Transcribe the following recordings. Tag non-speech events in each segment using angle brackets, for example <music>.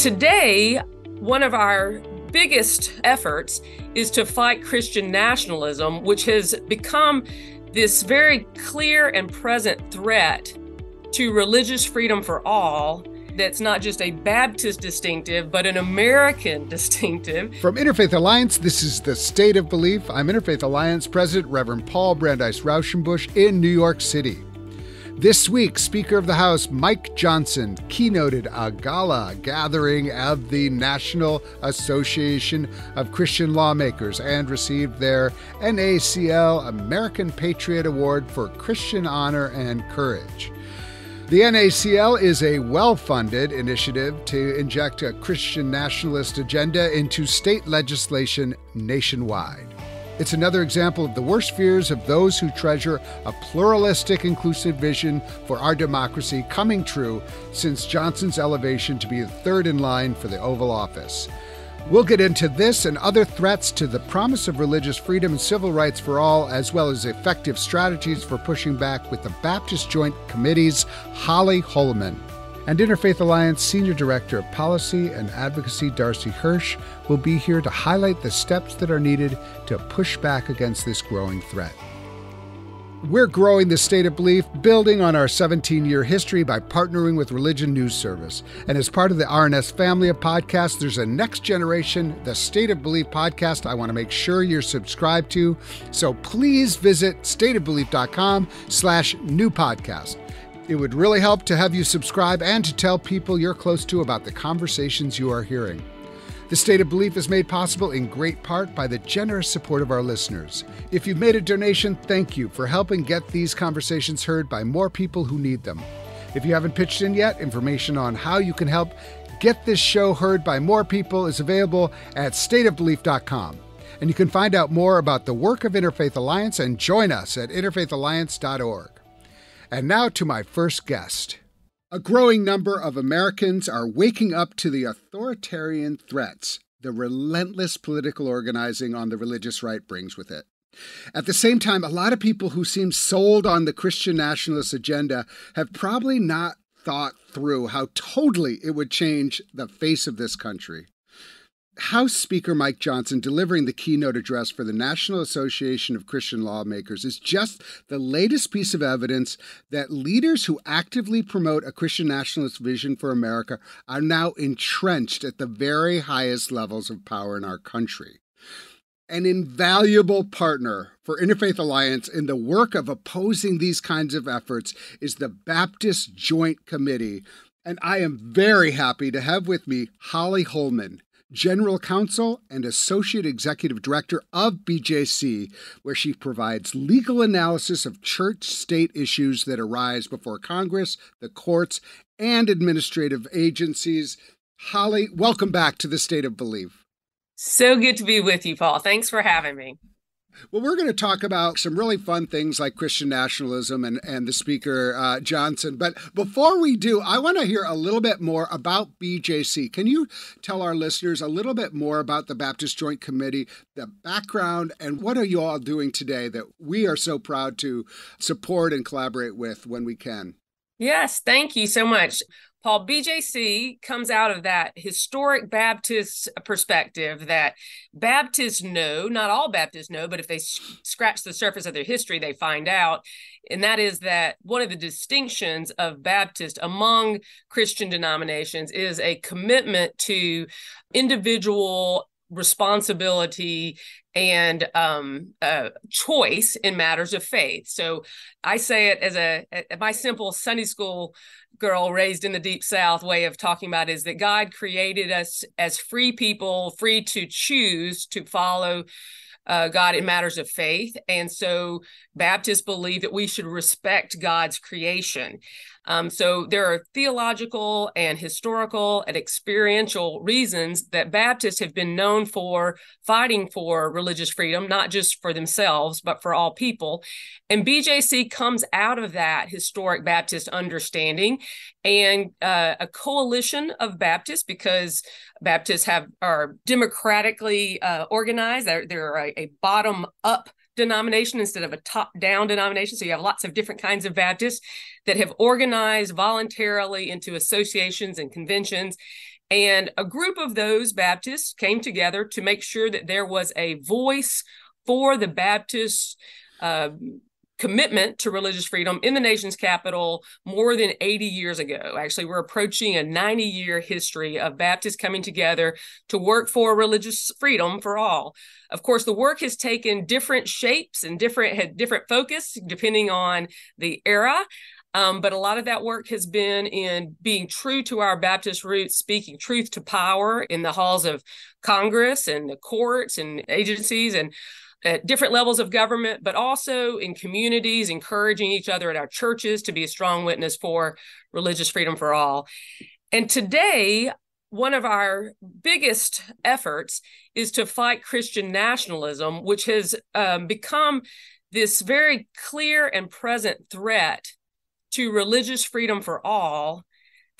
Today, one of our biggest efforts is to fight Christian nationalism, which has become this very clear and present threat to religious freedom for all that's not just a Baptist distinctive, but an American <laughs> distinctive. From Interfaith Alliance, this is the State of Belief. I'm Interfaith Alliance President Reverend Paul Brandeis Raushenbush in New York City. This week, Speaker of the House Mike Johnson keynoted a gala gathering of the National Association of Christian Lawmakers and received their NACL American Patriot Award for Christian Honor and Courage. The NACL is a well funded initiative to inject a Christian nationalist agenda into state legislation nationwide. It's another example of the worst fears of those who treasure a pluralistic, inclusive vision for our democracy coming true since Johnson's elevation to be the third in line for the Oval Office. We'll get into this and other threats to the promise of religious freedom and civil rights for all, as well as effective strategies for pushing back with the Baptist Joint Committee's Holly Hollman and Interfaith Alliance Senior Director of Policy and Advocacy Darcy Hirsch will be here to highlight the steps that are needed to push back against this growing threat. We're growing the state of belief, building on our 17 year history by partnering with Religion News Service. And as part of the RNS family of podcasts, there's a next generation, the State of Belief podcast, I want to make sure you're subscribed to. So please visit stateofbelief.com slash new podcast. It would really help to have you subscribe and to tell people you're close to about the conversations you are hearing. The State of Belief is made possible in great part by the generous support of our listeners. If you've made a donation, thank you for helping get these conversations heard by more people who need them. If you haven't pitched in yet, information on how you can help get this show heard by more people is available at stateofbelief.com. And you can find out more about the work of Interfaith Alliance and join us at interfaithalliance.org. And now to my first guest. A growing number of Americans are waking up to the authoritarian threats the relentless political organizing on the religious right brings with it. At the same time, a lot of people who seem sold on the Christian nationalist agenda have probably not thought through how totally it would change the face of this country. House Speaker Mike Johnson delivering the keynote address for the National Association of Christian Lawmakers is just the latest piece of evidence that leaders who actively promote a Christian nationalist vision for America are now entrenched at the very highest levels of power in our country. An invaluable partner for Interfaith Alliance in the work of opposing these kinds of efforts is the Baptist Joint Committee. And I am very happy to have with me Holly Hollman. General Counsel and Associate Executive Director of BJC, where she provides legal analysis of church state issues that arise before Congress, the courts, and administrative agencies. Holly, welcome back to the State of Belief. So good to be with you, Paul. Thanks for having me. Well, we're going to talk about some really fun things like Christian nationalism and, and the speaker, uh, Johnson. But before we do, I want to hear a little bit more about BJC. Can you tell our listeners a little bit more about the Baptist Joint Committee, the background, and what are you all doing today that we are so proud to support and collaborate with when we can? Yes, thank you so much. Paul, BJC comes out of that historic Baptist perspective that Baptists know, not all Baptists know, but if they scratch the surface of their history, they find out. And that is that one of the distinctions of Baptist among Christian denominations is a commitment to individual responsibility and um, uh, choice in matters of faith. So I say it as a, a, my simple Sunday school girl raised in the deep south way of talking about is that God created us as free people, free to choose to follow uh, God in matters of faith. And so Baptists believe that we should respect God's creation. Um, so there are theological and historical and experiential reasons that Baptists have been known for fighting for religious freedom, not just for themselves, but for all people. And BJC comes out of that historic Baptist understanding and uh, a coalition of Baptists because Baptists have are democratically uh, organized. They're, they're a, a bottom up denomination instead of a top down denomination. So you have lots of different kinds of Baptists that have organized voluntarily into associations and conventions And a group of those Baptists came together to make sure that there was a voice for the Baptist uh, commitment to religious freedom in the nation's capital more than 80 years ago. Actually, we're approaching a 90 year history of Baptists coming together to work for religious freedom for all. Of course, the work has taken different shapes and different had different focus depending on the era. Um, but a lot of that work has been in being true to our Baptist roots, speaking truth to power in the halls of Congress and the courts and agencies and at different levels of government, but also in communities, encouraging each other at our churches to be a strong witness for religious freedom for all. And today, one of our biggest efforts is to fight Christian nationalism, which has um, become this very clear and present threat to religious freedom for all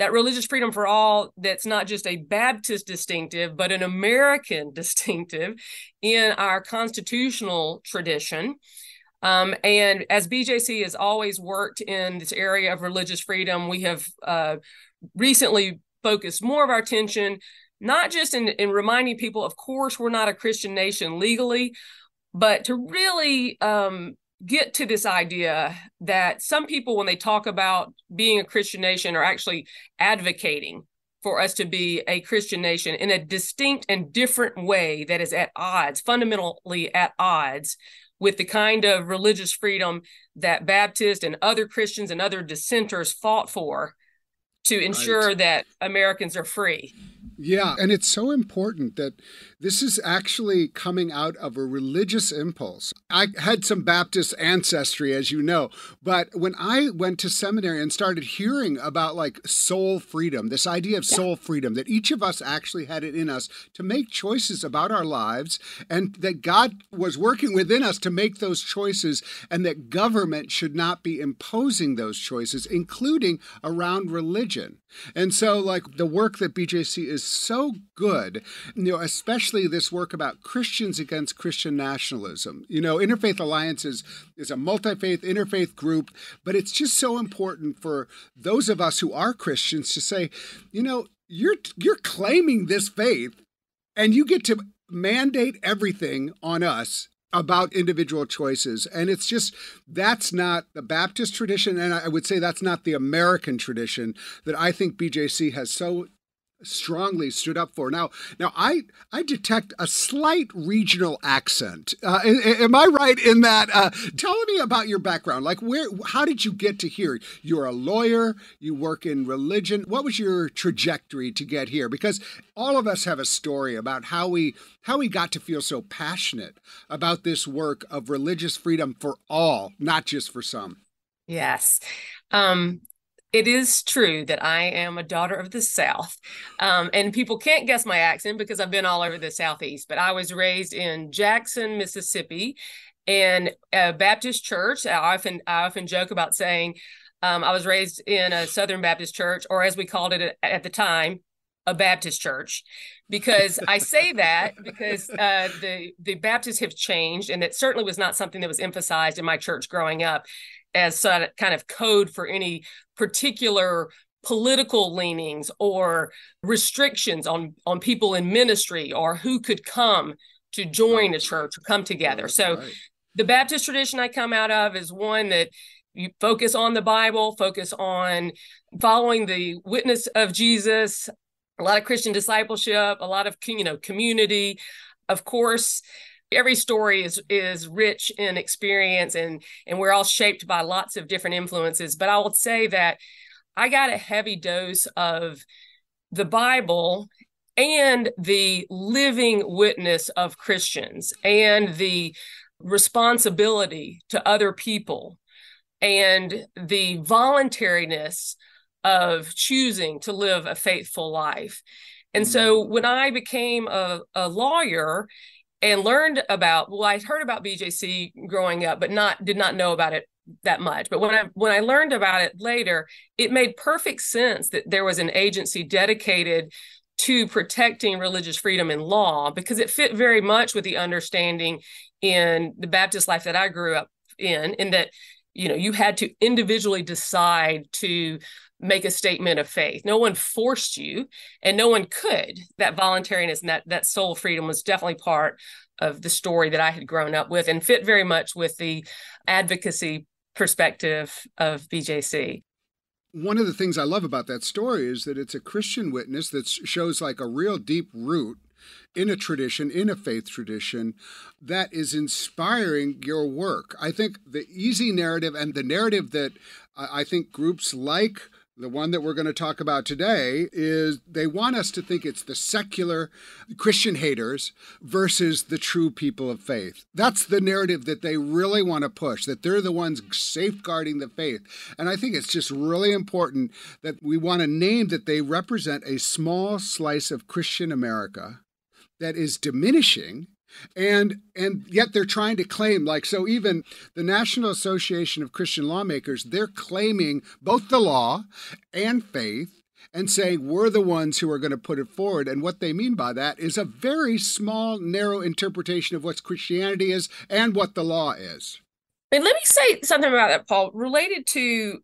that religious freedom for all that's not just a Baptist distinctive, but an American <laughs> distinctive in our constitutional tradition. Um, and as BJC has always worked in this area of religious freedom, we have uh, recently focused more of our attention, not just in, in reminding people, of course, we're not a Christian nation legally, but to really um, get to this idea that some people, when they talk about being a Christian nation, are actually advocating for us to be a Christian nation in a distinct and different way that is at odds, fundamentally at odds with the kind of religious freedom that Baptists and other Christians and other dissenters fought for to ensure right. that Americans are free. Yeah, and it's so important that this is actually coming out of a religious impulse. I had some Baptist ancestry, as you know, but when I went to seminary and started hearing about like soul freedom, this idea of soul freedom, that each of us actually had it in us to make choices about our lives, and that God was working within us to make those choices, and that government should not be imposing those choices, including around religion. And so, like the work that BJC is so good, you know, especially this work about Christians against Christian nationalism. You know, Interfaith Alliance is, is a multi faith, interfaith group, but it's just so important for those of us who are Christians to say, you know, you're you're claiming this faith and you get to mandate everything on us about individual choices. And it's just, that's not the Baptist tradition. And I would say that's not the American tradition that I think BJC has so strongly stood up for. Now, now I I detect a slight regional accent. Uh, am I right in that? Uh, tell me about your background. Like, where? How did you get to here? You're a lawyer. You work in religion. What was your trajectory to get here? Because all of us have a story about how we how we got to feel so passionate about this work of religious freedom for all, not just for some. Yes. Um, it is true that I am a daughter of the South. Um, and people can't guess my accent because I've been all over the Southeast, but I was raised in Jackson, Mississippi, in a Baptist church. I often, I often joke about saying um, I was raised in a Southern Baptist church, or as we called it at the time, a Baptist church, because I say that because uh, the the Baptists have changed, and it certainly was not something that was emphasized in my church growing up as kind of code for any particular political leanings or restrictions on on people in ministry or who could come to join a church or come together. So right. the Baptist tradition I come out of is one that you focus on the Bible, focus on following the witness of Jesus, a lot of Christian discipleship, a lot of you know community. Of course, every story is is rich in experience and and we're all shaped by lots of different influences but i will say that i got a heavy dose of the bible and the living witness of christians and the responsibility to other people and the voluntariness of choosing to live a faithful life and so mm-hmm. when I became a, a lawyer, and learned about well i'd heard about bjc growing up but not did not know about it that much. But when i when i learned about it later it made perfect sense that there was an agency dedicated to protecting religious freedom in law because it fit very much with the understanding in the baptist life that i grew up in in that you know you had to individually decide to make a statement of faith. No one forced you, and no one could. That voluntariness and that that soul freedom was definitely part of the story that I had grown up with, and fit very much with the advocacy perspective of BJC. One of the things I love about that story is that it's a Christian witness that shows like a real deep root in a tradition, in a faith tradition that is inspiring your work. I think the easy narrative and the narrative that uh, I think groups like the one that we're going to talk about today is they want us to think it's the secular Christian haters versus the true people of faith. That's the narrative that they really want to push, that they're the ones safeguarding the faith. And I think it's just really important that we want to name that they represent a small slice of Christian America that is diminishing and and yet they're trying to claim like so even the national association of christian lawmakers they're claiming both the law and faith and saying we're the ones who are going to put it forward. And what they mean by that is a very small narrow interpretation of what christianity is and what the law is. And let me say something about that paul related to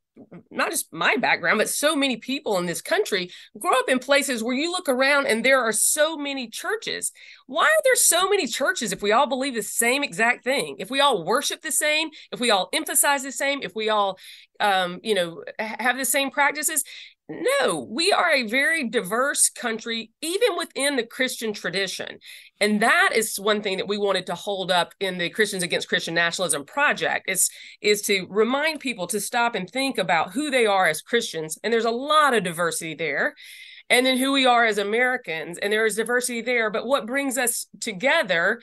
not just my background, but so many people in this country grow up in places where you look around and there are so many churches. Why are there so many churches if we all believe the same exact thing? If we all worship the same, if we all emphasize the same, if we all, um, you know, have the same practices? No, we are a very diverse country, even within the Christian tradition. And that is one thing that we wanted to hold up in the Christians Against Christian Nationalism project is, is to remind people to stop and think about who they are as Christians. And there's a lot of diversity there. And then who we are as Americans. And there is diversity there. But what brings us together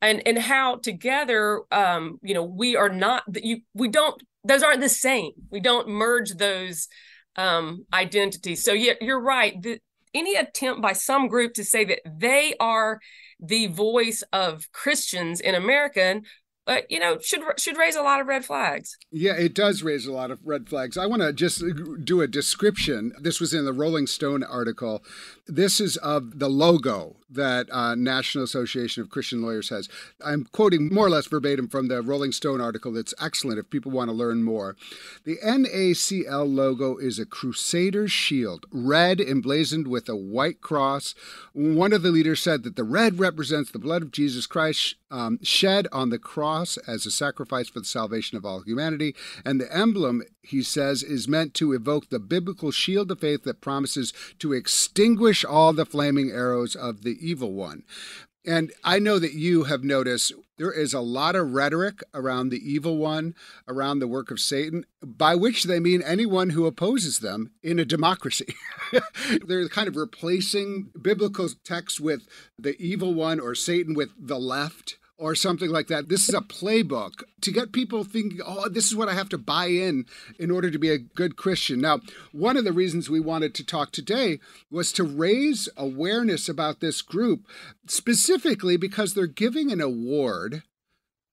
and, and how together, um, you know, we are not, you, we don't, those aren't the same. We don't merge those um, identity. So yeah, you're right. The, any attempt by some group to say that they are the voice of Christians in America but you know should should raise a lot of red flags yeah it does raise a lot of red flags i want to just do a description this was in the rolling stone article this is of the logo that uh, national association of christian lawyers has. I'm quoting more or less verbatim from the rolling stone article that's excellent if people want to learn more. The nacl logo is a crusader's shield red emblazoned with a white cross. One of the leaders said that the red represents the blood of jesus christ um, shed on the cross as a sacrifice for the salvation of all humanity. And the emblem, he says, is meant to evoke the biblical shield of faith that promises to extinguish all the flaming arrows of the evil one. And I know that you have noticed there is a lot of rhetoric around the evil one, around the work of Satan, by which they mean anyone who opposes them in a democracy. <laughs> They're kind of replacing biblical texts with the evil one or Satan with the left or something like that. This is a playbook to get people thinking, oh, this is what I have to buy in in order to be a good Christian. Now, one of the reasons we wanted to talk today was to raise awareness about this group, specifically because they're giving an award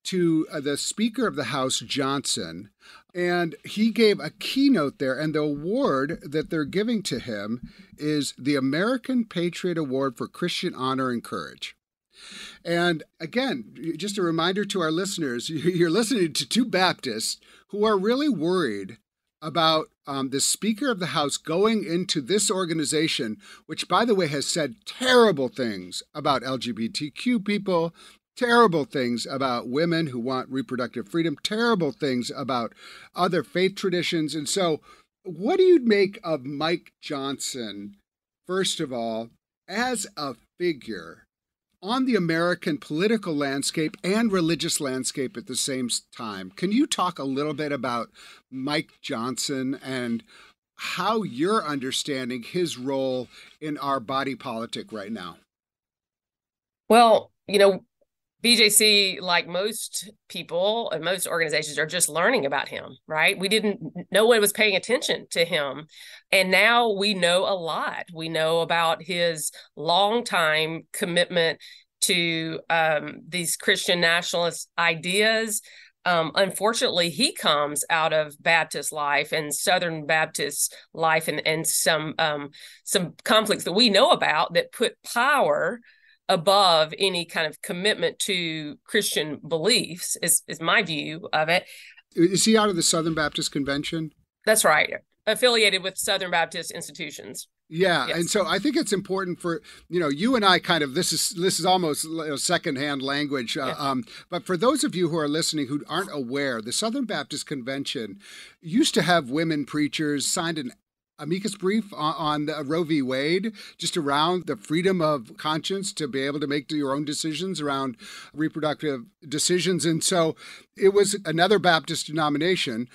to uh, the Speaker of the House, Johnson. And he gave a keynote there, and the award that they're giving to him is the American Patriot Award for Christian Honor and Courage. And again, just a reminder to our listeners <laughs> you're listening to two Baptists who are really worried about um, the Speaker of the House going into this organization, which, by the way, has said terrible things about LGBTQ people, terrible things about women who want reproductive freedom, terrible things about other faith traditions. And so, what do you make of Mike Johnson, first of all, as a figure? On the American political landscape and religious landscape at the same time. Can you talk a little bit about Mike Johnson and how you're understanding his role in our body politic right now? Well, you know, BJC, like most people and most organizations, are just learning about him, right? We didn't, no one was paying attention to him. And now we know a lot. We know about his long time commitment to um, these Christian nationalist ideas. Um, unfortunately, he comes out of Baptist life and Southern Baptist life, and and some um, some conflicts that we know about that put power above any kind of commitment to Christian beliefs is is my view of it. Is he out of the Southern Baptist Convention? That's right. affiliated with Southern Baptist institutions. Yeah, yes. and so I think it's important for you know you and I kind of this is this is almost you know, secondhand language, uh, yeah. um, but for those of you who are listening who aren't aware, the Southern Baptist Convention used to have women preachers signed an amicus brief on, on Roe v. Wade, just around the freedom of conscience to be able to make your own decisions around reproductive decisions. And so it was another Baptist denomination.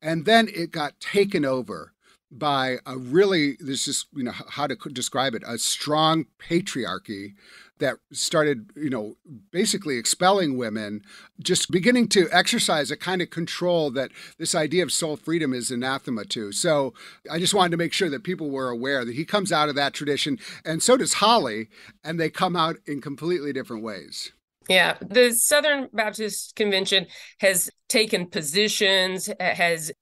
And then it got taken over by a really, this is, you know, how to describe it, a strong patriarchy that started, you know, basically expelling women, just beginning to exercise a kind of control that this idea of soul freedom is anathema to. So I just wanted to make sure that people were aware that he comes out of that tradition, and so does Holly, and they come out in completely different ways. Yeah, the Southern Baptist Convention has taken positions, has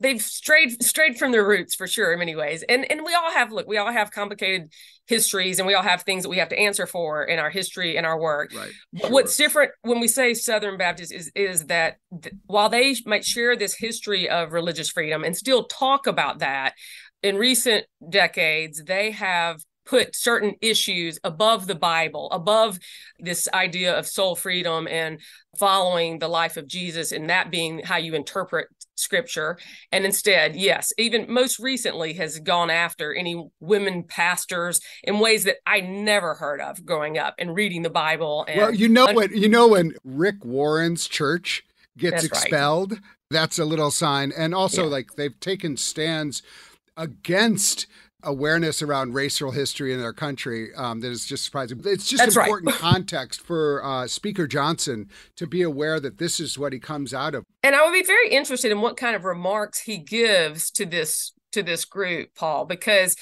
they've strayed strayed from their roots for sure in many ways. And and we all have look, we all have complicated histories and we all have things that we have to answer for in our history and our work. Right. Sure. What's different when we say Southern Baptist is is that th- while they might share this history of religious freedom and still talk about that, in recent decades they have put certain issues above the Bible, above this idea of soul freedom and following the life of Jesus, and that being how you interpret scripture. And instead, yes, even most recently has gone after any women pastors in ways that I never heard of growing up and reading the Bible. And well, you know what? You know when Rick Warren's church gets expelled, right. that's a little sign. And also, yeah. like they've taken stands against awareness around racial history in our country um, that is just surprising. It's just That's important right. context for uh, Speaker Johnson to be aware that this is what he comes out of. And I would be very interested in what kind of remarks he gives to this to this group, Paul, because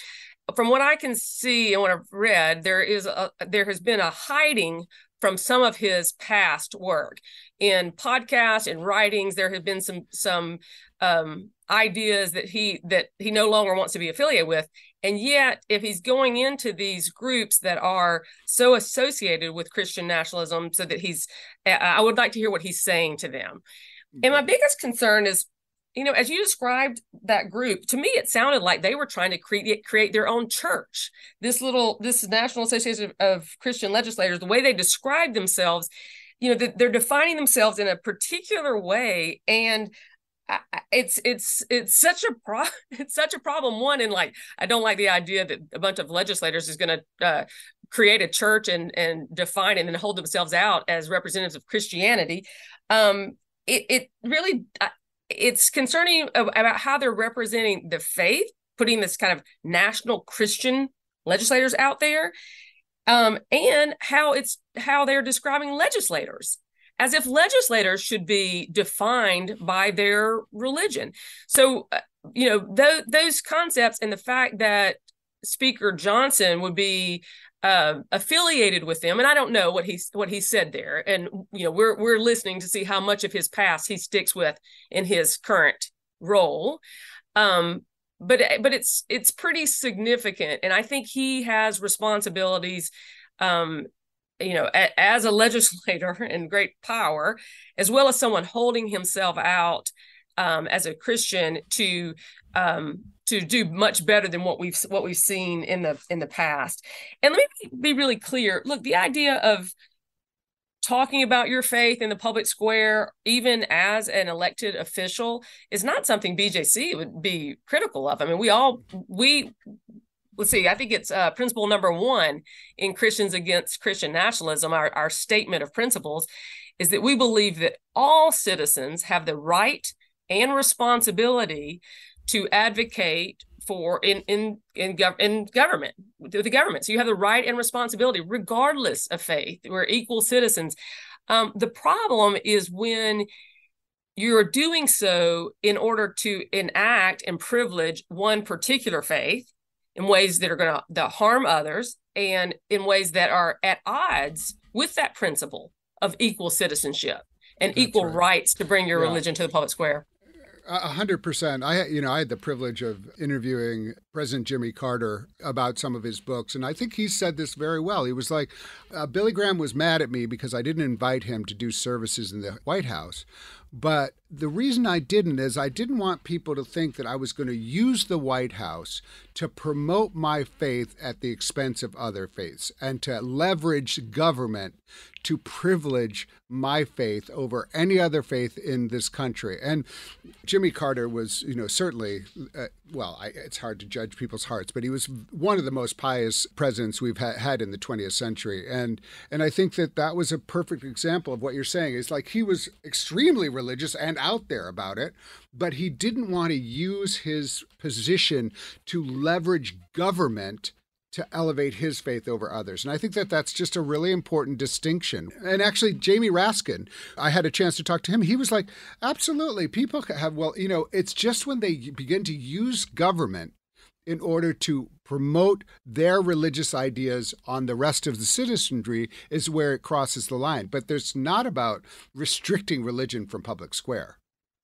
from what I can see and what I've read, there is a there has been a hiding from some of his past work in podcasts and writings. There have been some some um, ideas that he that he no longer wants to be affiliated with and yet if he's going into these groups that are so associated with christian nationalism so that he's i would like to hear what he's saying to them. And my biggest concern is you know as you described that group to me it sounded like they were trying to create create their own church. This little this national association of christian legislators the way they describe themselves you know they're defining themselves in a particular way. And it's it's it's such a pro <laughs> it's such a problem. One and like i don't like the idea that a bunch of legislators is going to uh, create a church and and define it and hold themselves out as representatives of christianity. Um it it really uh, it's concerning about how they're representing the faith putting this kind of national christian legislators out there um and how it's how they're describing legislators as if legislators should be defined by their religion. So, uh, you know, th- those concepts and the fact that Speaker Johnson would be uh, affiliated with them, and I don't know what he what he said there, and you know, we're we're listening to see how much of his past he sticks with in his current role. Um, but but it's it's pretty significant, and I think he has responsibilities um, you know, a, as a legislator <laughs> in great power, as well as someone holding himself out um, as a Christian to um, to do much better than what we've what we've seen in the in the past. And let me be really clear. Look, the idea of talking about your faith in the public square, even as an elected official, is not something BJC would be critical of. I mean, we all we let's see, I think it's uh, principle number one in Christians Against Christian Nationalism, our, our statement of principles, is that we believe that all citizens have the right and responsibility to advocate for in in in, gov- in government the government. So you have the right and responsibility regardless of faith we're equal citizens. Um, the problem is when you're doing so in order to enact and privilege one particular faith in ways that are going to harm others and in ways that are at odds with that principle of equal citizenship and That's equal right. rights to bring your yeah. religion to the public square. A hundred percent. I, you know, I had the privilege of interviewing President Jimmy Carter about some of his books. And I think he said this very well. He was like, uh, Billy Graham was mad at me because I didn't invite him to do services in the White House. But the reason I didn't is I didn't want people to think that I was going to use the White House to promote my faith at the expense of other faiths and to leverage government to privilege my faith over any other faith in this country. And Jimmy Carter was, you know, certainly, uh, well, I, it's hard to judge people's hearts, but he was one of the most pious presidents we've ha- had in the 20th century. And and I think that that was a perfect example of what you're saying. Is like he was extremely religious and out there about it, but he didn't want to use his position to leverage government to elevate his faith over others. And I think that that's just a really important distinction. And actually, Jamie Raskin, I had a chance to talk to him. He was like, absolutely. People have, well, you know, it's just when they begin to use government in order to promote their religious ideas on the rest of the citizenry is where it crosses the line. But there's not about restricting religion from public square.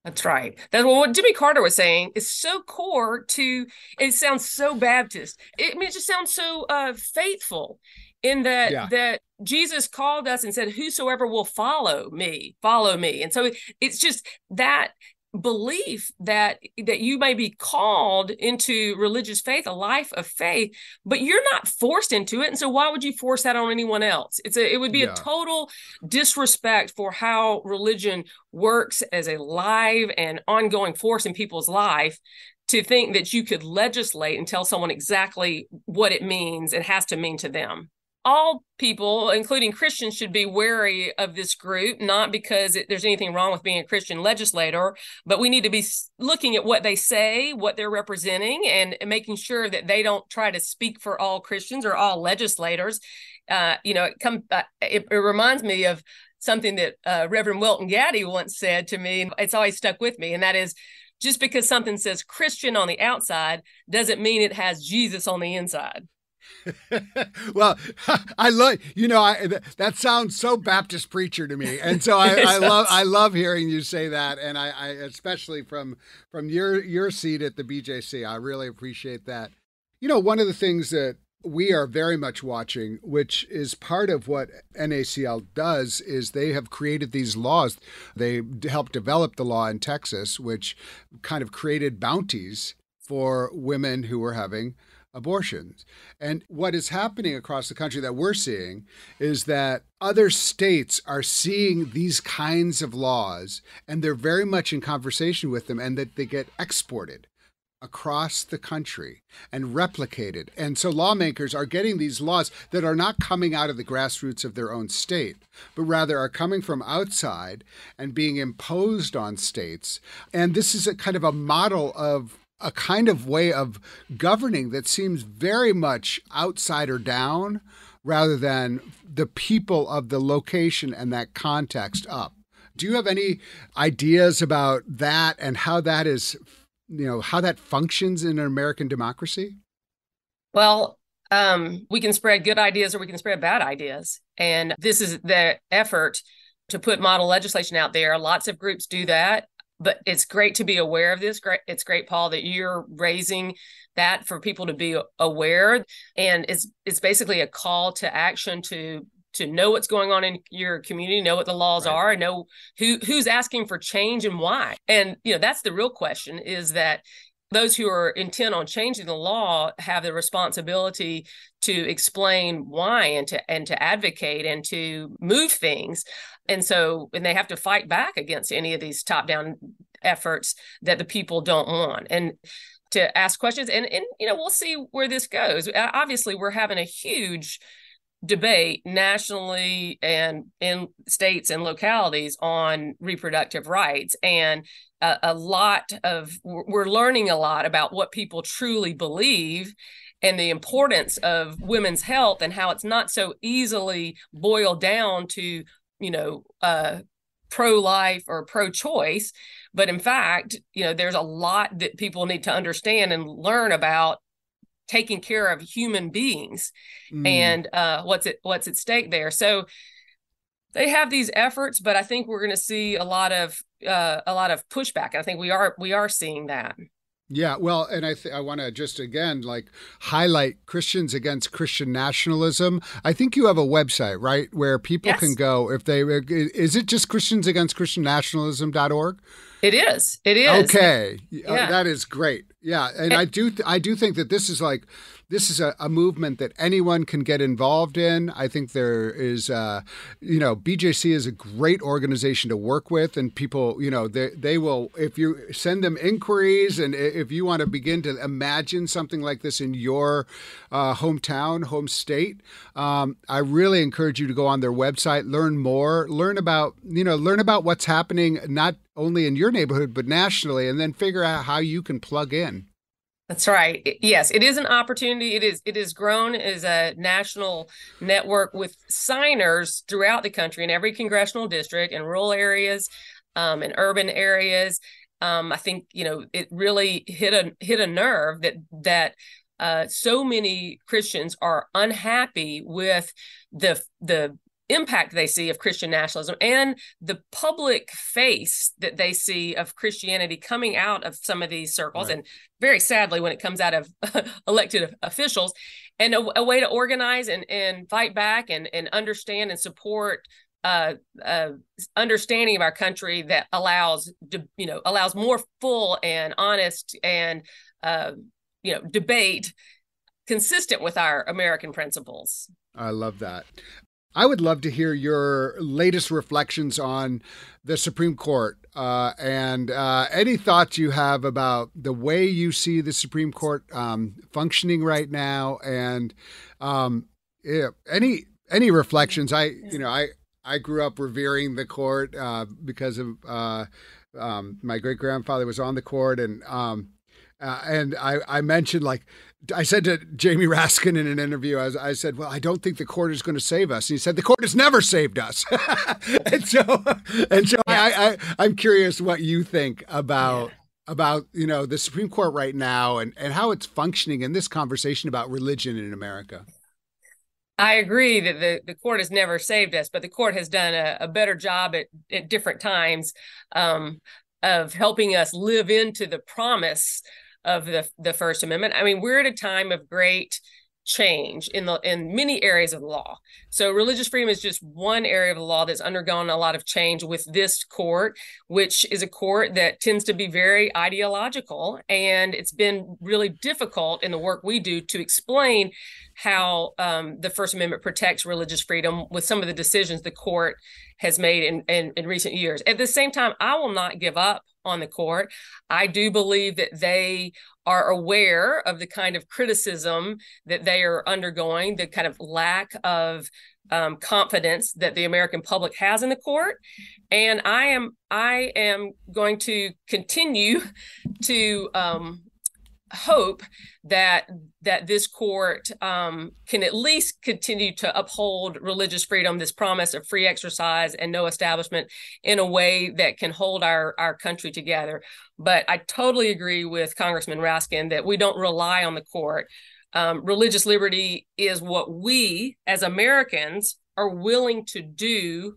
That's right. That's what Jimmy Carter was saying is so core to. It sounds so Baptist. It, I mean, it just sounds so uh, faithful in that yeah. that Jesus called us and said, "Whosoever will follow me, follow me." And so it's just that belief that that you may be called into religious faith a life of faith but you're not forced into it. And so why would you force that on anyone else? It's a it would be yeah. a total disrespect for how religion works as a live and ongoing force in people's life to think that you could legislate and tell someone exactly what it means it has to mean to them all people, including Christians, should be wary of this group, not because it, there's anything wrong with being a Christian legislator, but we need to be looking at what they say, what they're representing, and, making sure that they don't try to speak for all Christians or all legislators. Uh, you know, it, come, uh, it, it reminds me of something that uh, Reverend Welton Gaddy once said to me, and it's always stuck with me, and that is just because something says Christian on the outside doesn't mean it has Jesus on the inside. <laughs> well, <laughs> I love you know I, that sounds so Baptist preacher to me, and so I, <laughs> I love I love hearing you say that, and I, I, especially from from your your seat at the BJC, I really appreciate that. You know, one of the things that we are very much watching, which is part of what NACL does, is they have created these laws. They helped develop the law in Texas, which kind of created bounties for women who were having abortions. And what is happening across the country that we're seeing is that other states are seeing these kinds of laws and they're very much in conversation with them and that they get exported across the country and replicated. And so lawmakers are getting these laws that are not coming out of the grassroots of their own state, but rather are coming from outside and being imposed on states. And this is a kind of a model of a kind of way of governing that seems very much outsider down rather than the people of the location and that context up. Do you have any ideas about that and how that is, you know, how that functions in an American democracy? Well, um, we can spread good ideas or we can spread bad ideas. And this is the effort to put model legislation out there. Lots of groups do that but it's great to be aware of this. Great, it's great, Paul, that you're raising that for people to be aware, and it's it's basically a call to action to to know what's going on in your community, know what the laws right. are, know who who's asking for change and why. And you know that's the real question: is that those who are intent on changing the law have the responsibility to explain why and to and to advocate and to move things. And so and they have to fight back against any of these top down efforts that the people don't want. And to ask questions and and you know we'll see where this goes. Obviously we're having a huge debate nationally and in states and localities on reproductive rights. And a, a, lot of we're learning a lot about what people truly believe and the importance of women's health and how it's not so easily boiled down to you know uh pro-life or pro-choice. But in fact you know there's a lot that people need to understand and learn about taking care of human beings mm. and uh, what's it what's at stake there. So they have these efforts, but I think we're going to see a lot of uh, a lot of pushback. I think we are we are seeing that. Yeah, well, and I th- I want to just again like highlight Christians against Christian nationalism. I think you have a website, right, where people yes. can go if they is it just Christians against Christian nationalism.org? It is. It is. Okay. Uh, yeah. that is great. Yeah, and, and I do th- I do think that this is like this is a, a, movement that anyone can get involved in. I think there is, uh, you know, BJC is a great organization to work with, and people, you know, they, they will, if you send them inquiries and if you want to begin to imagine something like this in your uh, hometown, home state, um, I really encourage you to go on their website, learn more, learn about, you know, learn about what's happening, not only in your neighborhood, but nationally, and then figure out how you can plug in. That's right. Yes, it is an opportunity. It is it is grown as a national network with signers throughout the country in every congressional district in rural areas, um, in urban areas. Um, I think you know it really hit a hit a nerve that that uh, so many Christians are unhappy with the the impact they see of Christian nationalism and the public face that they see of Christianity coming out of some of these circles, right. and very sadly, when it comes out of <laughs> elected officials, and a, a, way to organize and, and fight back and, and understand and support uh, uh, understanding of our country that allows you know allows more full and honest and uh, you know debate consistent with our American principles. I love that. I would love to hear your latest reflections on the Supreme Court uh, and uh, any thoughts you have about the way you see the Supreme Court um, functioning right now, and um, yeah, any any reflections. I you know I I grew up revering the court uh, because of uh, um, my great grandfather was on the court, and um, uh, and I I mentioned like I said to Jamie Raskin in an interview, I, was, I, said, "Well, I don't think the court is going to save us." And he said, "The court has never saved us." <laughs> and so, and so, I, I, am curious what you think about yeah. about you know the Supreme Court right now and and how it's functioning in this conversation about religion in America. I agree that the, the court has never saved us, but the court has done a, a better job at, at different times um, of helping us live into the promise of the the First Amendment. I mean, we're at a time of great change in the in many areas of the law. So religious freedom is just one area of the law that's undergone a lot of change with this court, which is a court that tends to be very ideological and it's been really difficult in the work we do to explain how um, the First Amendment protects religious freedom with some of the decisions the court has made in, in, in recent years. At the same time, I will not give up on the court. I do believe that they are aware of the kind of criticism that they are undergoing, the kind of lack of um, confidence that the American public has in the court, and I am I am going to continue <laughs> to um, hope that that this court um, can at least continue to uphold religious freedom, this promise of free exercise and no establishment, in a way that can hold our our country together. But I totally agree with Congressman Raskin that we don't rely on the court. Um, religious liberty is what we as Americans are willing to do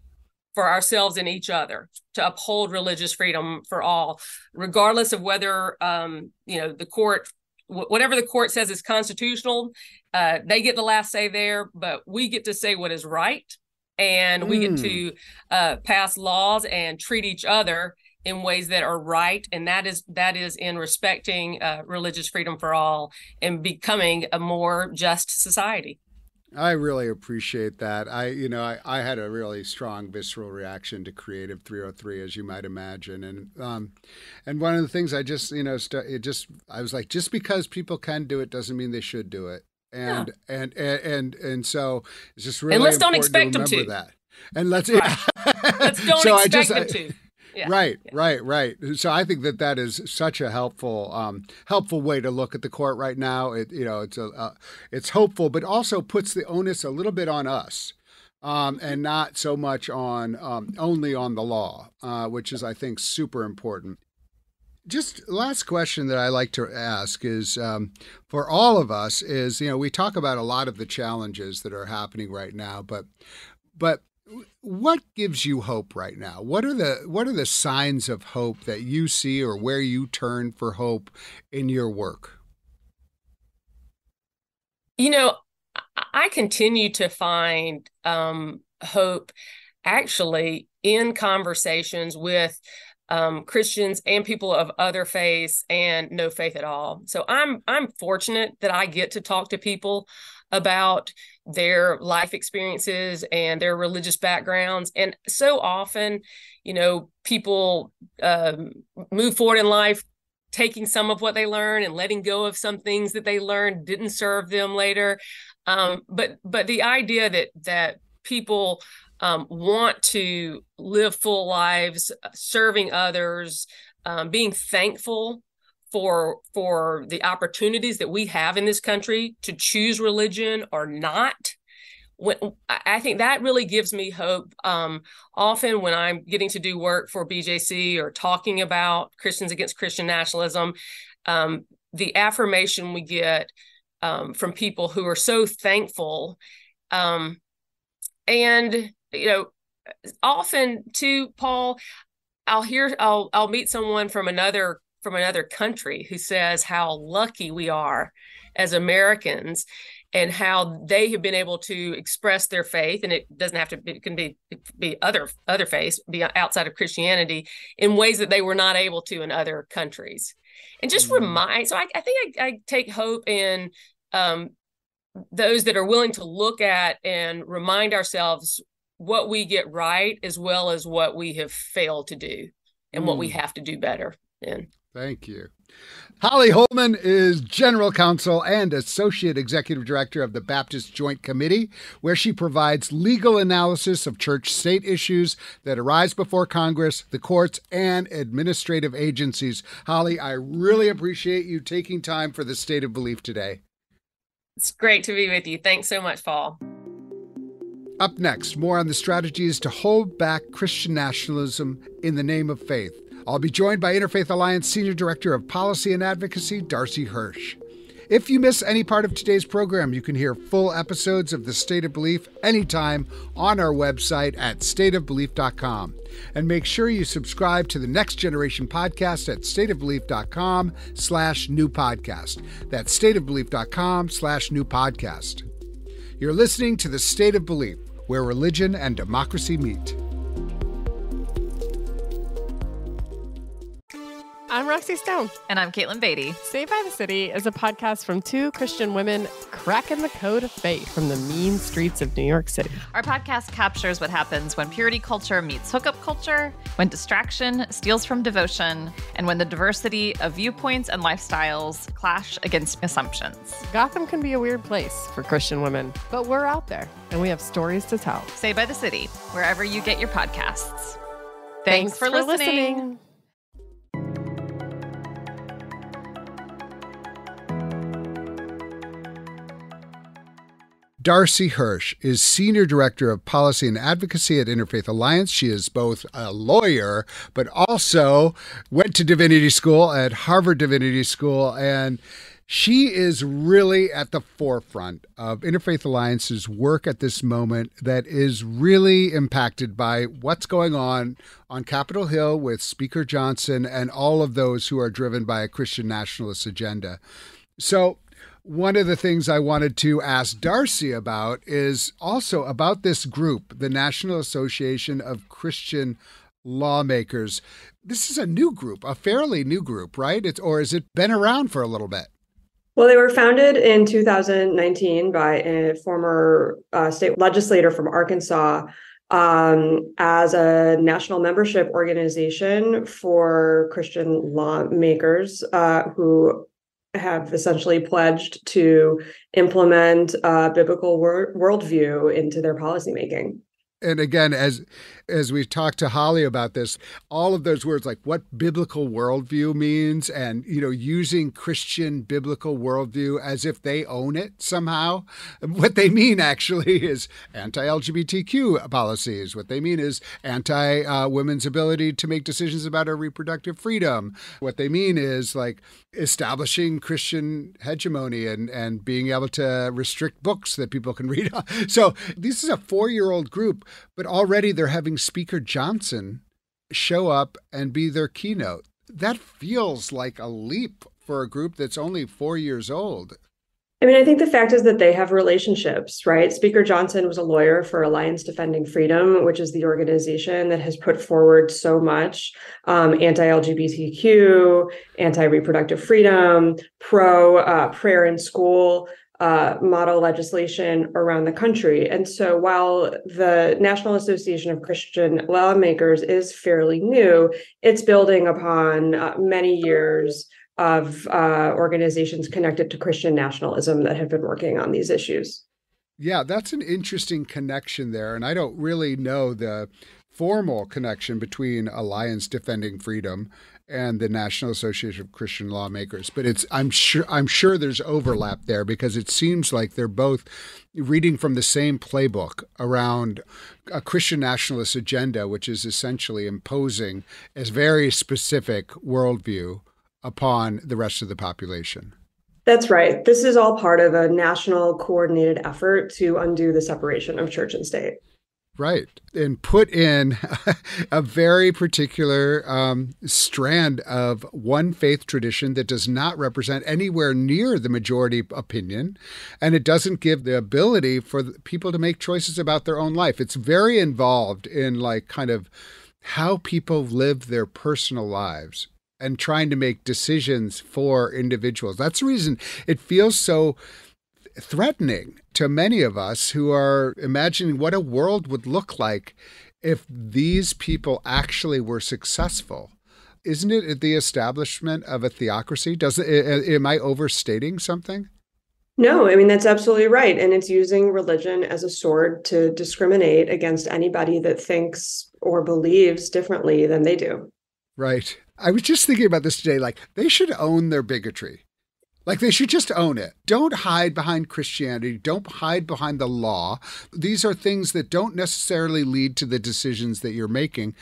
for ourselves and each other to uphold religious freedom for all regardless of whether um, you know the court whatever the court says is constitutional uh, they get the last say there but we get to say what is right and we get to hmm. uh, pass laws and treat each other in ways that are right and that is that is in respecting uh, religious freedom for all and becoming a more just society I really appreciate that. I, you know, I, I had a really strong visceral reaction to Creative 303, as you might imagine, and um, and one of the things I just, you know, st- it just I was like, just because people can do it doesn't mean they should do it, and yeah. and, and and and so it's just really and let's don't expect to them to that, and let's <laughs> right. let's don't so expect just, them to. <laughs> Yeah. Right, yeah. right, right. So I think that that is such a helpful, um, helpful way to look at the court right now. It, you know, it's a, uh, it's hopeful, but also puts the onus a little bit on us, um, and not so much on um, only on the law, uh, which is, I think, super important. Just last question that I like to ask is um, for all of us is you know we talk about a lot of the challenges that are happening right now, but but what gives you hope right now? What are the what are the signs of hope that you see or where you turn for hope in your work? You know, I continue to find um, hope actually in conversations with um, Christians and people of other faiths and no faith at all. So I'm I'm fortunate that I get to talk to people about their life experiences and their religious backgrounds. And so often, you know, people um, move forward in life taking some of what they learn and letting go of some things that they learned didn't serve them later. Um, but but the idea that that people um, want to live full lives, serving others, um, being thankful for for the opportunities that we have in this country to choose religion or not. When, I think that really gives me hope. Um, often, when I'm getting to do work for BJC or talking about Christians against Christian nationalism, um, the affirmation we get um, from people who are so thankful um, and you know, often too, Paul, I'll hear I'll I'll meet someone from another from another country who says how lucky we are as Americans and how they have been able to express their faith and it doesn't have to be, it can be be other other faiths be outside of Christianity in ways that they were not able to in other countries and just mm-hmm. remind so I, I think I, I, take hope in um, those that are willing to look at and remind ourselves what we get right as well as what we have failed to do and mm. what we hmm. have to do better in. Thank you. Holly Hollman is General Counsel and Associate Executive Director of the Baptist Joint Committee, where she provides legal analysis of church state issues that arise before Congress, the courts, and administrative agencies. Holly, I really appreciate you taking time for the State of Belief today. It's great to be with you. Thanks so much, Paul. Up next, more on the strategies to hold back Christian nationalism in the name of faith. I'll be joined by Interfaith Alliance Senior Director of Policy and Advocacy, Darcy Hirsch. If you miss any part of today's program, you can hear full episodes of The State of Belief anytime on our website at stateofbelief.com. And make sure you subscribe to the Next Generation podcast at stateofbelief.com slash new podcast. That's stateofbelief.com slash new podcast. You're listening to The State of Belief where religion and democracy meet. I'm Roxy Stone. And I'm Caitlin Beatty. Saved by the City is a podcast from two Christian women cracking the code of faith from the mean streets of New York City. Our podcast captures what happens when purity culture meets hookup culture, when distraction steals from devotion, and when the diversity of viewpoints and lifestyles clash against assumptions. Gotham can be a weird place for Christian women, but we're out there and we have stories to tell. Saved by the City, wherever you get your podcasts. Thanks, Thanks for, for, listening. listening. Darcy Hirsch is Senior Director of Policy and Advocacy at Interfaith Alliance. She is both a lawyer, but also went to divinity school at Harvard Divinity School. And she is really at the forefront of Interfaith Alliance's work at this moment that is really impacted by what's going on on Capitol Hill with Speaker Johnson and all of those who are driven by a Christian nationalist agenda. So, one of the things I wanted to ask Darcy about is also about this group, the National Association of Christian Lawmakers. This is a new group, a fairly new group, right? It's or has it been around for a little bit? Well, they were founded in 2019 by a former uh, state legislator from Arkansas um, as a national membership organization for Christian lawmakers uh, who have essentially pledged to implement a biblical wor- worldview into their policymaking. And again, as as we talked to Holly about this, all of those words like what biblical worldview means and, you know, using Christian biblical worldview as if they own it somehow. <laughs> What they mean actually <laughs> is anti LGBTQ policies. What they mean is anti uh, women's ability to make decisions about our reproductive freedom. What they mean is like establishing Christian hegemony and, and being able to restrict books that people can <laughs> read. So this is a four year old group but already they're having Speaker Johnson show up and be their keynote. That feels like a leap for a group that's only four years old. I mean, I think the fact is that they have relationships, right? Speaker Johnson was a lawyer for Alliance Defending Freedom, which is the organization that has put forward so much um, anti LGBTQ, anti reproductive freedom, pro uh, prayer in school. Uh, model legislation around the country. And so while the National Association of Christian Lawmakers is fairly new, it's building upon uh, many years of uh, organizations connected to Christian nationalism that have been working on these issues. Yeah, that's an interesting connection there. And I don't really know the formal connection between Alliance Defending Freedom and the National Association of Christian Lawmakers. But it's I'm sure I'm sure there's overlap there because it seems like they're both reading from the same playbook around a Christian nationalist agenda, which is essentially imposing a very specific worldview upon the rest of the population. That's right. This is all part of a national coordinated effort to undo the separation of church and state. Right. And put in <laughs> a very particular um, strand of one faith tradition that does not represent anywhere near the majority opinion. And it doesn't give the ability for people to make choices about their own life. It's very involved in, like, kind of how people live their personal lives and trying to make decisions for individuals. That's the reason it feels so threatening to many of us who are imagining what a world would look like if these people actually were successful. Isn't it the establishment of a theocracy? Does it, am I overstating something? No, I mean that's absolutely right and it's using religion as a sword to discriminate against anybody that thinks or believes differently than they do. Right. I was just thinking about this today. Like, they should own their bigotry. Like, they should just own it. Don't hide behind Christianity. Don't hide behind the law. These are things that don't necessarily lead to the decisions that you're making.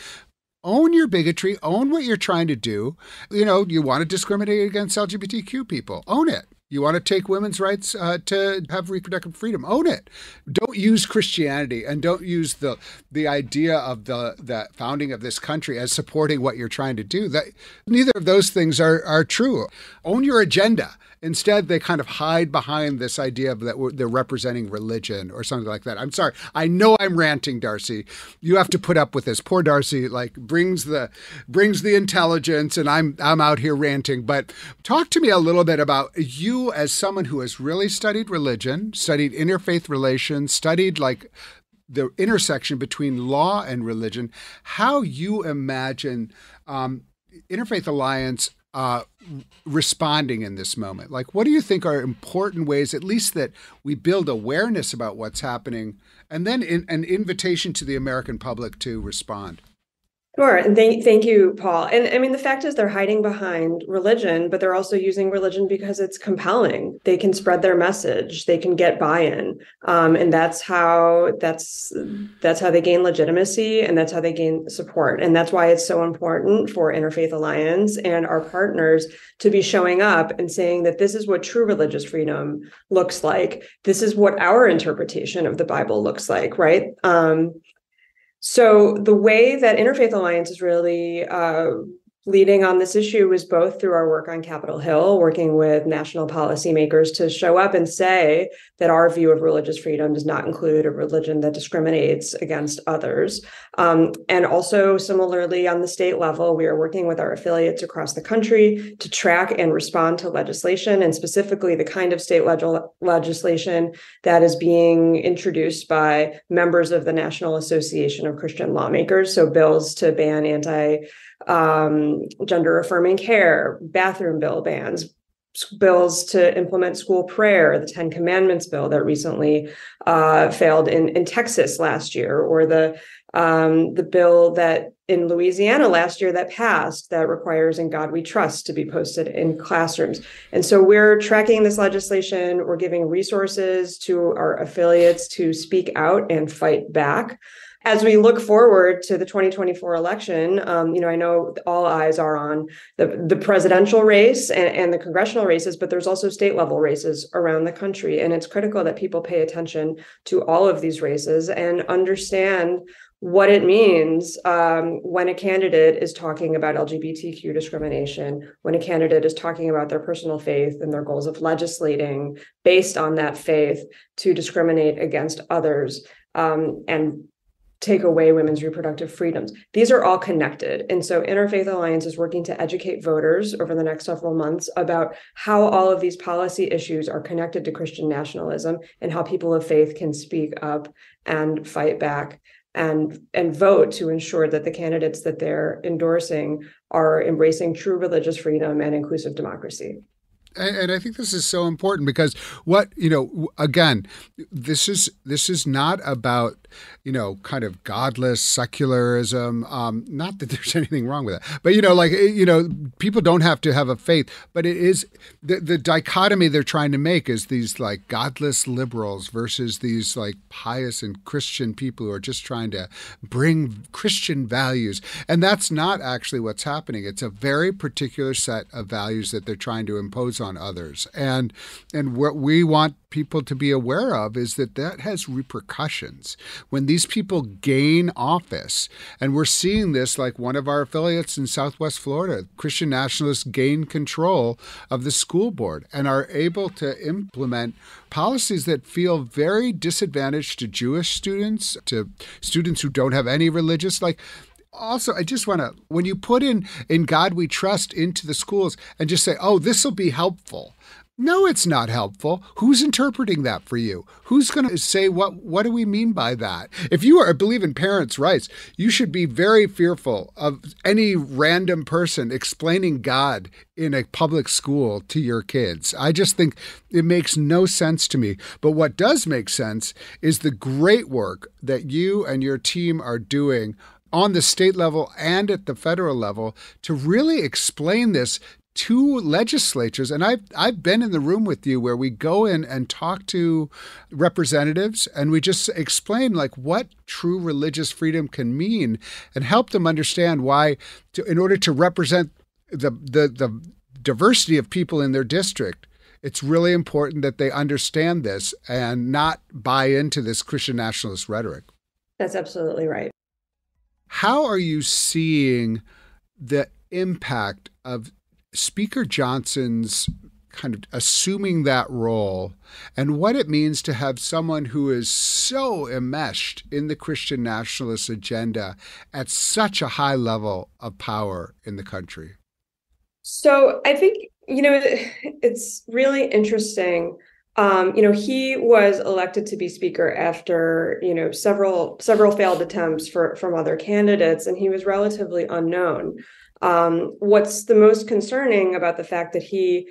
Own your bigotry. Own what you're trying to do. You know, you want to discriminate against LGBTQ people. Own it. You want to take women's rights uh, to have reproductive freedom? Own it. Don't use Christianity and don't use the the idea of the the founding of this country as supporting what you're trying to do. That neither of those things are are true. Own your agenda. Instead, they kind of hide behind this idea of that they're representing religion or something like that. I'm sorry. I know I'm ranting, Darcy. You have to put up with this. Poor Darcy, like brings the brings the intelligence, and I'm I'm out here ranting. But talk to me a little bit about you as someone who has really studied religion, studied interfaith relations, studied like the intersection between law and religion, how you imagine um, Interfaith Alliance uh, responding in this moment? Like, what do you think are important ways, at least that we build awareness about what's happening, and then in, an invitation to the American public to respond? Sure. And thank, thank you, Paul. And I mean, the fact is they're hiding behind religion, but they're also using religion because it's compelling. They can spread their message. They can get buy-in. Um, and that's how that's that's how they gain legitimacy and that's how they gain support. And that's why it's so important for Interfaith Alliance and our partners to be showing up and saying that this is what true religious freedom looks like. This is what our interpretation of the Bible looks like, right? Um, so the way that Interfaith Alliance is really uh, leading on this issue was both through our work on Capitol Hill, working with national policymakers to show up and say that our view of religious freedom does not include a religion that discriminates against others. Um, and also, similarly, on the state level, we are working with our affiliates across the country to track and respond to legislation, and specifically the kind of state leg- legislation that is being introduced by members of the National Association of Christian Lawmakers. So, bills to ban anti um, gender affirming care, bathroom bill bans, bills to implement school prayer, the Ten Commandments bill that recently uh, failed in, in Texas last year, or the um, the bill that in Louisiana last year that passed that requires "In God We Trust" to be posted in classrooms. And so we're tracking this legislation. We're giving resources to our affiliates to speak out and fight back. As we look forward to the 2024 election, um, you know, I know all eyes are on the, the presidential race and, and the congressional races, but there's also state level races around the country. And it's critical that people pay attention to all of these races and understand what it means um, when a candidate is talking about LGBTQ discrimination, when a candidate is talking about their personal faith and their goals of legislating based on that faith to discriminate against others um, and take away women's reproductive freedoms. These are all connected. And so Interfaith Alliance is working to educate voters over the next several months about how all of these policy issues are connected to Christian nationalism and how people of faith can speak up and fight back and and vote to ensure that the candidates that they're endorsing are embracing true religious freedom and inclusive democracy and, I think this is so important because what you know again this is this is not about you know kind of godless secularism. Um, not that <laughs> there's anything wrong with that but you know like you know people don't have to have a faith but it is the, the dichotomy they're trying to make is these like godless liberals versus these like pious and christian people who are just trying to bring christian values. And that's not actually what's happening. It's a very particular set of values that they're trying to impose on others. And and what we want people to be aware of is that that has repercussions. When these people gain office and we're seeing this like one of our affiliates in southwest florida christian nationalists gain control of the school board and are able to implement policies that feel very disadvantaged to jewish students to students who don't have any religious like also i just want to when you put in in god we trust into the schools and just say oh this will be helpful no it's not helpful. Who's interpreting that for you? Who's going to say what what do we mean by that? If you are believe in parents rights you should be very fearful of any random person explaining god in a public school to your kids. I just think it makes no sense to me. But what does make sense is the great work that you and your team are doing on the state level and at the federal level to really explain this to legislatures and I've I've been in the room with you where we go in and talk to representatives and we just explain like what true religious freedom can mean and help them understand why to, in order to represent the the the diversity of people in their district it's really important that they understand this and not buy into this Christian nationalist rhetoric. That's absolutely right. How are you seeing the impact of Speaker Johnson's kind of assuming that role and what it means to have someone who is so enmeshed in the Christian nationalist agenda at such a high level of power in the country? So I think, you know, <laughs> it's really interesting um, you know, he was elected to be speaker after, you know, several several failed attempts for from other candidates, and he was relatively unknown. Um, what's the most concerning about the fact that he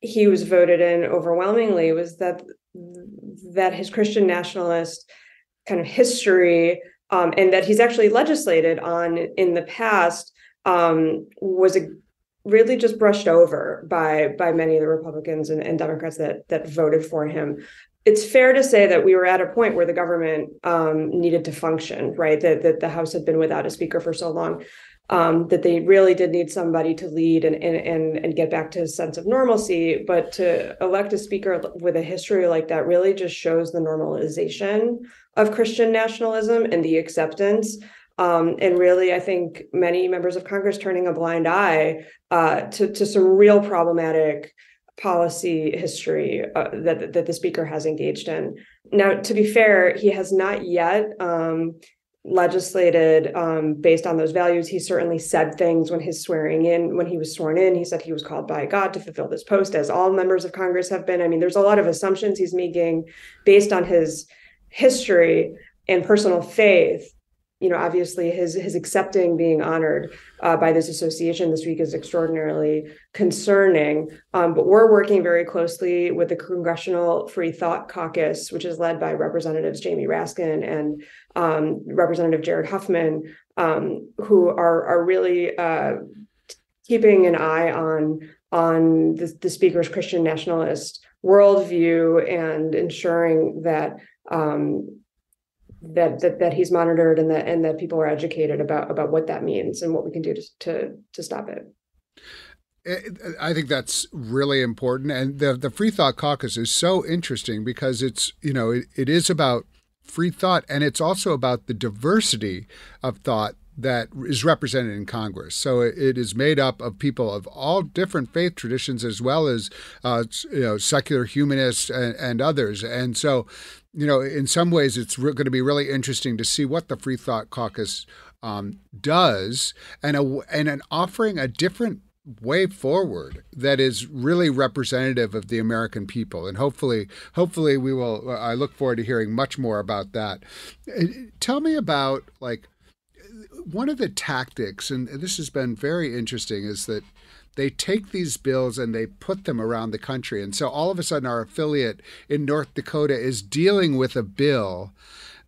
he was voted in overwhelmingly was that that his Christian nationalist kind of history um, and that he's actually legislated on in the past um, was a really just brushed over by by many of the Republicans and, and Democrats that that voted for him. It's fair to say that we were at a point where the government um, needed to function, right? That that the House had been without a speaker for so long. Um, that they really did need somebody to lead and, and and and get back to a sense of normalcy. But to elect a speaker with a history like that really just shows the normalization of Christian nationalism and the acceptance um, and really, I think many members of Congress turning a blind eye uh, to, to some real problematic policy history uh, that, that the speaker has engaged in. Now, to be fair, he has not yet um, legislated um, based on those values. He certainly said things when his swearing in, when he was sworn in, he said he was called by God to fulfill this post, as all members of Congress have been. I mean, there's a lot of assumptions he's making based on his history and personal faith you know, obviously his his accepting being honored uh, by this association this week is extraordinarily concerning. Um, but we're working very closely with the Congressional Free Thought Caucus, which is led by Representatives Jamie Raskin and um, Representative Jared Huffman, um, who are are really uh, keeping an eye on on the, the speaker's Christian nationalist worldview and ensuring that um, that, that that he's monitored and that and that people are educated about about what that means and what we can do to to, to stop it. Eh, I think that's really important, and the the Free Thought Caucus is so interesting because it's you know it, it is about free thought, and it's also about the diversity of thought that is represented in Congress. So it is made up of people of all different faith traditions, as well as uh, you know secular humanists and, and, others. And so, you know, in some ways, it's re- going to be really interesting to see what the Free Thought Caucus um, does, and a, and an offering a different way forward that is really representative of the American people and hopefully hopefully we will I look forward to hearing much more about that. Uh, tell me about like one of the tactics and this has been very interesting is that they take these bills and they put them around the country. And so all of a sudden our affiliate in North Dakota is dealing with a bill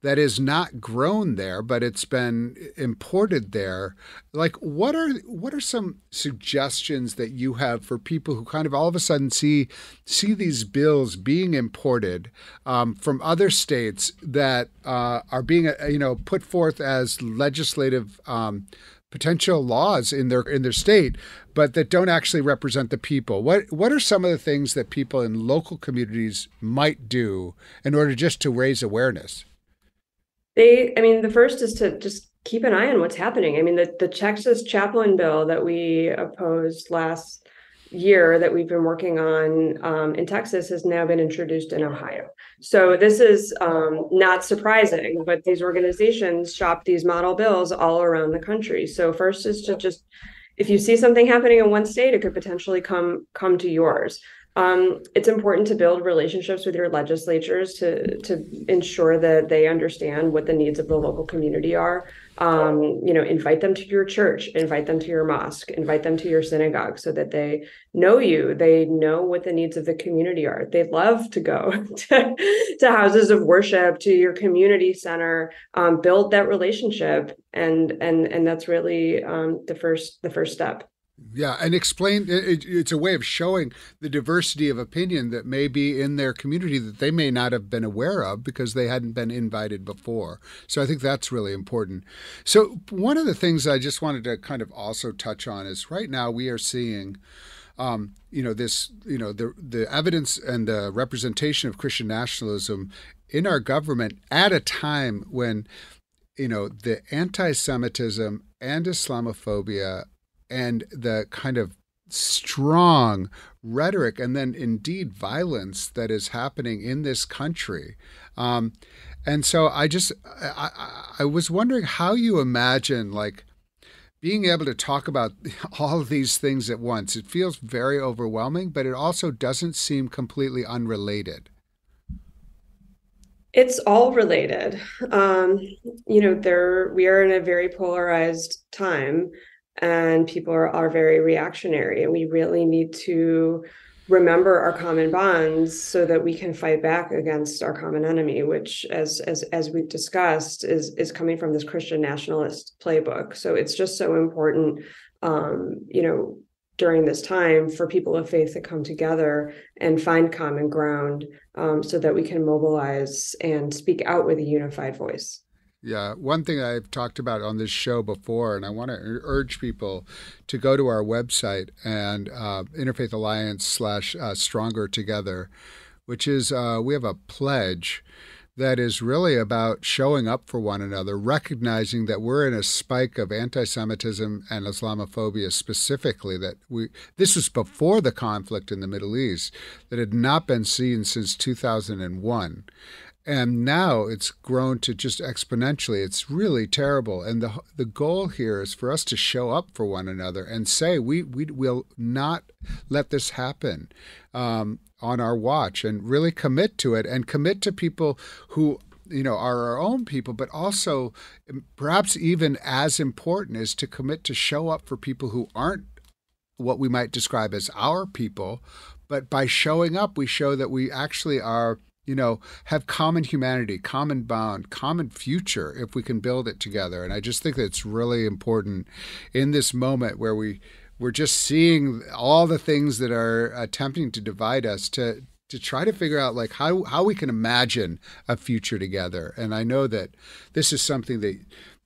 that is not grown there, but it's been imported there. Like, what are what are some suggestions that you have for people who kind of all of a sudden see see these bills being imported um, from other states that uh, are being uh, you know put forth as legislative um, potential laws in their in their state, but that don't actually represent the people. What what are some of the things that people in local communities might do in order just to raise awareness? They, I mean, the first is to just keep an eye on what's happening. I mean, the, the Texas chaplain bill that we opposed last year that we've been working on um, in Texas has now been introduced in Ohio. So this is um, not surprising, but these organizations shop these model bills all around the country. So first is to just if you see something happening in one state, it could potentially come come to yours. Um, it's important to build relationships with your legislatures to to ensure that they understand what the needs of the local community are. Um, you know, invite them to your church, invite them to your mosque, invite them to your synagogue, so that they know you. They know what the needs of the community are. They love to go <laughs> to, to houses of worship, to your community center. Um, build that relationship, and and and that's really um, the first the first step. Yeah, and explain it, it's a way of showing the diversity of opinion that may be in their community that they may not have been aware of because they hadn't been invited before. So I think that's really important. So, one of the things I just wanted to kind of also touch on is right now we are seeing. Um, you know this you know the the evidence and the representation of Christian nationalism in our government at a time when you know the anti-Semitism and Islamophobia and the kind of strong rhetoric and then indeed violence that is happening in this country. Um, and so I just I, I was wondering how you imagine like being able to talk about <laughs> all of these things at once. It feels very overwhelming, but it also doesn't seem completely unrelated. It's all related. Um, you know, there we are in a very polarized time and people are, are very reactionary and we really need to remember our common bonds so that we can fight back against our common enemy which as as as we've discussed is is coming from this christian nationalist playbook. So it's just so important um you know during this time for people of faith to come together and find common ground um, so that we can mobilize and speak out with a unified voice yeah, one thing I've talked about on this show before, and I want to urge people to go to our website and uh, Interfaith Alliance slash uh, Stronger Together, which is uh, we have a pledge that is really about showing up for one another, recognizing that we're in a spike of anti-Semitism and Islamophobia specifically. That we this was before the conflict in the Middle East that had not been seen since 2001 and now it's grown to just exponentially. It's really terrible. And the the goal here is for us to show up for one another and say we we will not let this happen um, on our watch and really commit to it and commit to people who you know are our own people but also um, perhaps even as important is to commit to show up for people who aren't what we might describe as our people. But by showing up we show that we actually are you know, have common humanity, common bond, common future if we can build it together. And I just think that it's really important in this moment where we we're just seeing all the things that are attempting to divide us to to try to figure out like how how we can imagine a future together. And I know that this is something that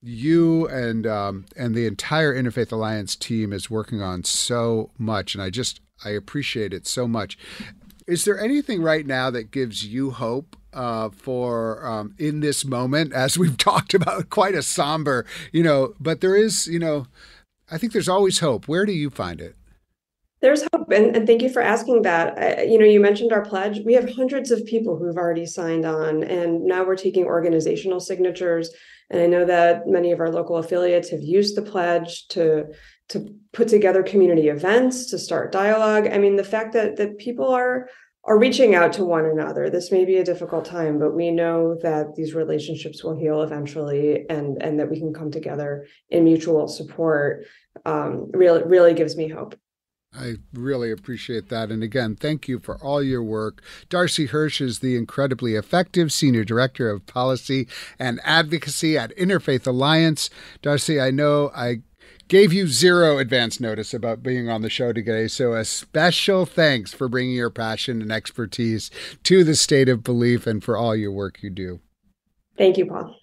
you and um, and the entire Interfaith Alliance team is working on so much, and I just I appreciate it so much. Is there anything right now that gives you hope uh, for um, in this moment, as we've <laughs> talked about, quite a somber, you know, but there is, you know, I think there's always hope. Where do you find it? There's hope, and, and thank you for asking that. I, you know, you mentioned our pledge. We have hundreds of people who've already signed on, and now we're taking organizational signatures. And I know that many of our local affiliates have used the pledge to to put together community events, to start dialogue. I mean, the fact that that people are are reaching out to one another. This may be a difficult time, but we know that these relationships will heal eventually, and and that we can come together in mutual support. Um, really, really gives me hope. I really appreciate that. And again, thank you for all your work. Darcy Hirsch is the incredibly effective Senior Director of Policy and Advocacy at Interfaith Alliance. Darcy, I know I gave you zero advance notice about being on the show today. So, a special thanks for bringing your passion and expertise to the state of belief and for all your work you do. Thank you, Paul.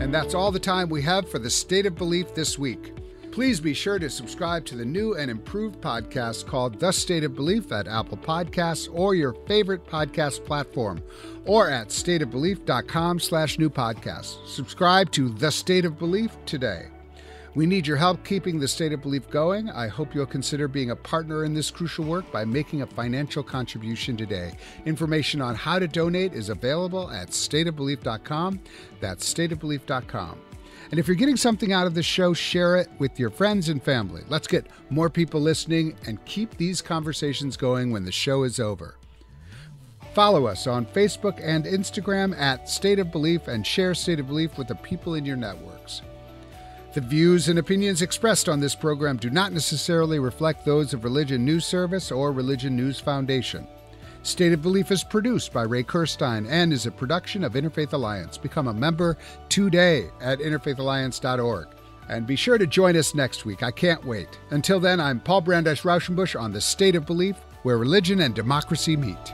And that's all the time we have for the State of Belief this week. Please be sure to subscribe to the new and improved podcast called The State of Belief at Apple Podcasts or your favorite podcast platform, or at stateofbelief.com slash new podcasts. Subscribe to The State of Belief today. We need your help keeping the State of Belief going. I hope you'll consider being a partner in this crucial work by making a financial contribution today. Information on how to donate is available at stateofbelief.com. That's stateofbelief.com. And if you're getting something out of the show, share it with your friends and family. Let's get more people listening and keep these conversations going when the show is over. Follow us on Facebook and Instagram at State of Belief and share State of Belief with the people in your networks. The views and opinions expressed on this program do not necessarily reflect those of Religion News Service or Religion News Foundation. State of Belief is produced by Ray Kirstein and is a production of Interfaith Alliance. Become a member today at interfaithalliance.org. And be sure to join us next week. I can't wait. Until then, I'm Paul Brandeis Raushenbush on the State of Belief, where religion and democracy meet.